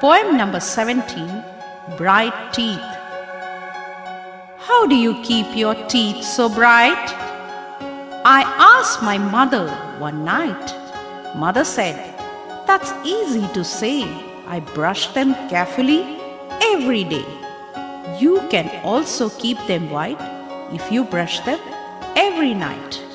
Poem number 17 Bright Teeth. How do you keep your teeth so bright? I asked my mother one night. Mother said, That's easy to say. I brush them carefully every day. You can also keep them white if you brush them every night.